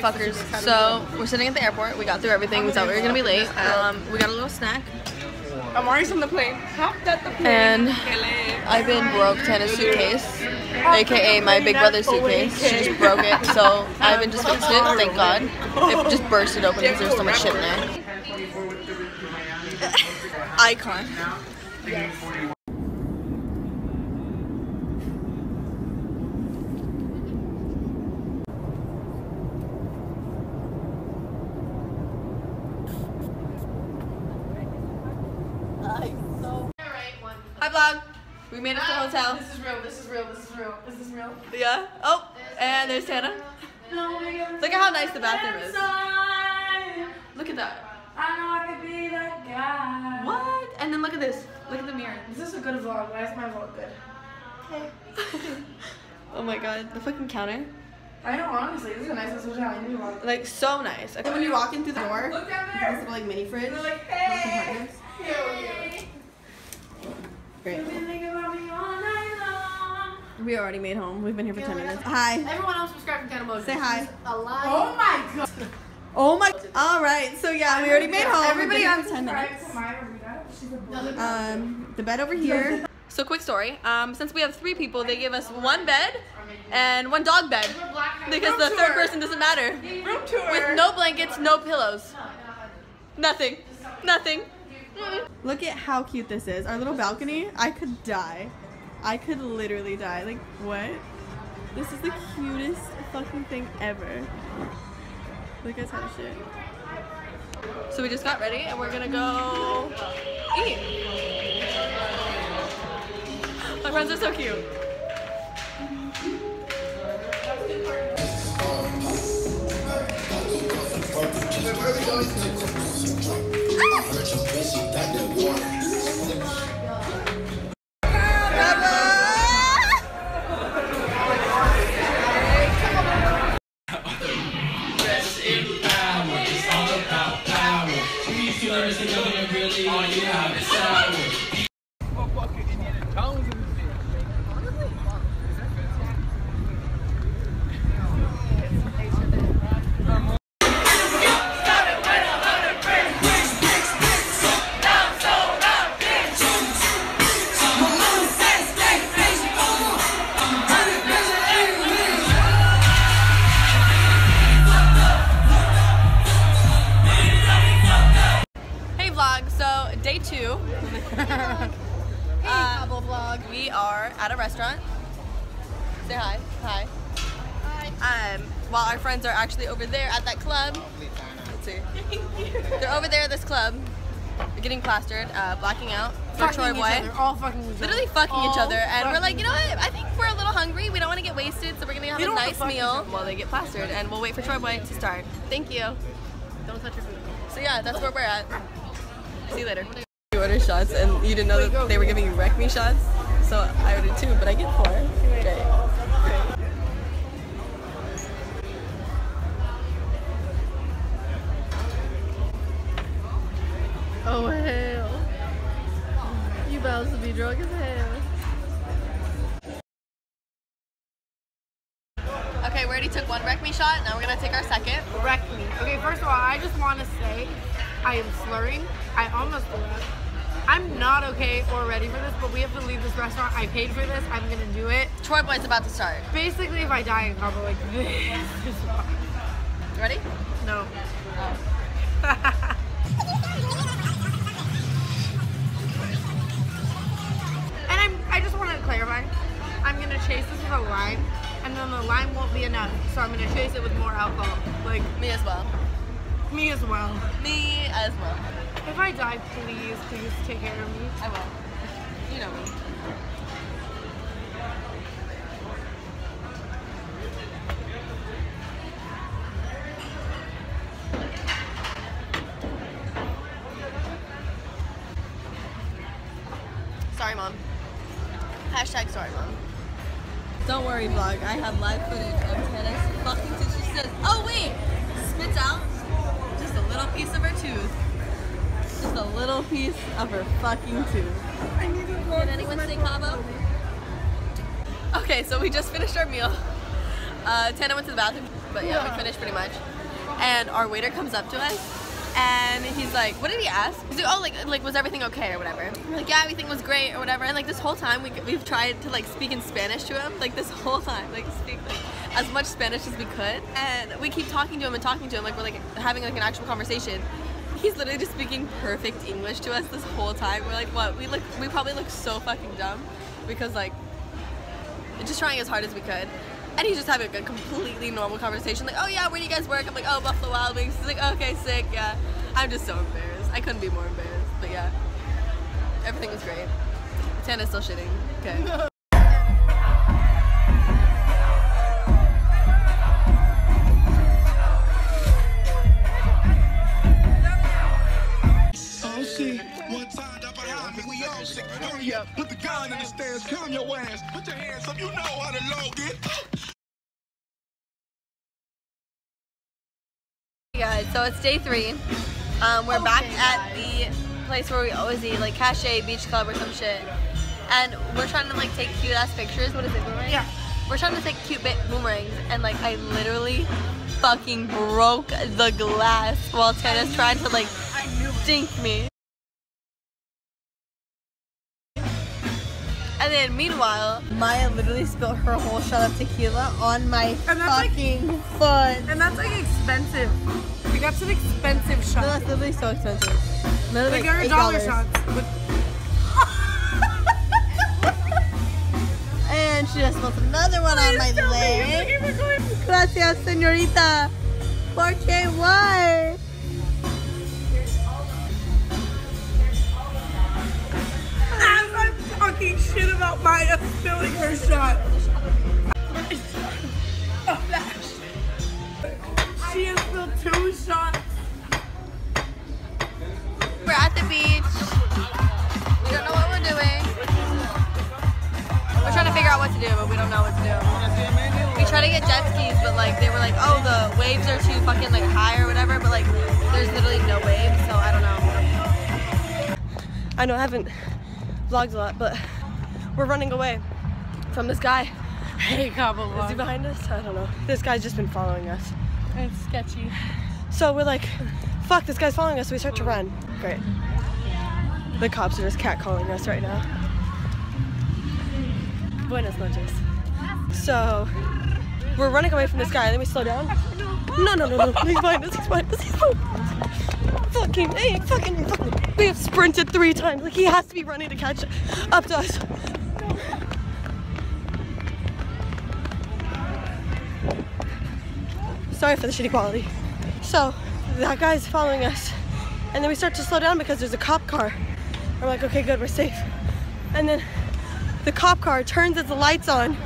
fuckers. So we're sitting at the airport. We got through everything. We thought we were gonna be late. Um, we got a little snack, I'm already on the plane. Hopped at the plane. and I've been broke Tana's suitcase, aka my big brother's suitcase. She just broke it, so I've been just fixed it. Thank God. It just bursted open because there's so much shit in there. Icon. Hi vlog. We made it to the ah, hotel. This is real. This is real. This is real. Is this is real. Yeah. Oh, and there's Tana. Look at how nice the bathroom is. Look at that. I know I could be that guy. What? And then look at this. Look at the mirror. This is this a good vlog? Why is my vlog good? Okay. Oh my god, the fucking counter. I know, honestly, this is a nice little hotel. I need to vlog. Like so nice. Okay, when you walk in through the door, Look down this there. little like mini fridge. They're like, little hey. compartments. Hell. Great. We already made home. We've been here for 10 minutes. Hi. Everyone else subscribe to Tana Moses. Say hi. Alive. Oh my god. Oh my. All right. So yeah, we already made home. Everybody We've on been here for 10 minutes. to Maya Rita. She's a No, bully. they're- Um, the bed over here. So quick story. Um, since we have three people, they give us one bed and one dog bed because the third person doesn't matter. Room tour. With no blankets, no pillows. Nothing. Nothing. Look at how cute this is. Our little balcony. I could die. I could literally die. Like, what? This is the cutest fucking thing ever. Look at that shit. So we just got ready and we're gonna go eat. My friends are so cute. Hey while our friends are actually over there at that club. Let's see. They're over there at this club. They're getting plastered, uh, blacking out for Fucking TroyBoi. other. All fucking each other. Literally fucking each other, and we're like, you know what? I think we're a little hungry. We don't want to get wasted, so we're gonna have We a nice meal while they get plastered, and we'll wait for TroyBoi to start. Thank you. Don't touch your food. So yeah, that's where we're at. See you later. You ordered shots and you didn't know that they were giving you wreck me shots. So I ordered two, but I get four. Great. About to be drunk as hell. Okay, we already took one wreck me shot. Now we're gonna take our second. Wreck me. Okay, first of all, I just want to say I am slurring. I almost threw up. I'm not okay or ready for this, but we have to leave this restaurant. I paid for this. I'm gonna do it. TroyBoi's about to start. Basically, if I die in Cabo like this, is why. You ready? no. Oh. and I just wanted to. I'm chase this with a lime, and then the lime won't be enough, so I'm gonna chase it with more alcohol. Like Me as well. me as well. Me as well. If I die, please, please take care of me. I will. You know me. Don't vlog. I have live footage of Tana's fucking tooth. She says, oh wait, spits out just a little piece of her tooth. Just a little piece of her fucking tooth. Did anyone say Cabo? Okay, so we just finished our meal. Uh, Tana went to the bathroom. but yeah, we finished pretty much. And our waiter comes up to us, and he's like, "What did he ask?" He's like, "Oh, like, like was everything okay or whatever?" We're like, "Yeah, everything was great or whatever." And like this whole time, we we've tried to like speak in Spanish to him, like this whole time, like speak like as much Spanish as we could, and we keep talking to him and talking to him, like we're like having like an actual conversation. He's literally just speaking perfect English to us this whole time. We're like, what? We look, we probably look so fucking dumb because like just trying as hard as we could. And he's just having a completely normal conversation, like, oh yeah, where do you guys work? I'm like, oh, Buffalo Wild Wings. He's like, okay, sick, yeah. I'm just so embarrassed. I couldn't be more embarrassed, but yeah. Everything was great. Tana's still shitting. Okay. Oh shit, one time up behind me, we all sick. Hurry up, put the gun in the stairs, calm your ass. Put your hands up, you know how to load it. So it's day three. Um, we're back at the place where we always eat, like Cache Beach Club or some shit. And we're trying to like take cute ass pictures. What is it, boomerang? Yeah. We're trying to take cute bit boomerangs, and like I literally fucking broke the glass while Tana's trying to like dink me. And then meanwhile, Maya literally spilled her whole shot of tequila on my that's, like- fucking foot. And that's like expensive. We got some expensive No, shots. that's literally so expensive. Literally Like our eight dollar dollars. shots. And she just spilled another one on my leg. Gracias, señorita. ¿Por qué? Why? As I'm talking shit about Maya uh, spilling her shot. Oh. She spilled two shots. We're at the beach. We don't know what we're doing. We're trying to figure out what to do, but we don't know what to do. We try to get jet skis, but like they were like, oh, the waves are too fucking like high or whatever. But like, there's literally no waves, so I don't know. I know I haven't vlogged a lot, but we're running away from this guy. Hey, Cabo Is he behind us? I don't know. This guy's just been following us. It's sketchy. So we're like, fuck, this guy's following us. So we start to run. Great. The cops are just catcalling us right now. Buenas noches. So we're running away from this guy, then we slow down. No, no, no, no. He's behind us. He's behind us. He's behind us. Fucking, hey, fucking, fucking. We have sprinted three times. Like he has to be running to catch up to us. Sorry for the shitty quality. So that guy's following us. And then we start to slow down because there's a cop car. I'm like, okay, good, we're safe. And then the cop car turns its lights on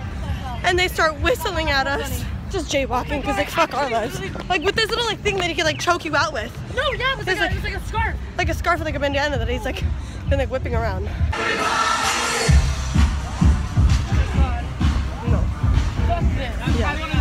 and they start whistling at us. Just jaywalking because they like fuck our lives. Like with this little like thing that he can like choke you out with. No, yeah, it's like, like, a, it like a scarf. Like a scarf with like a bandana that he's like been like whipping around. Yeah.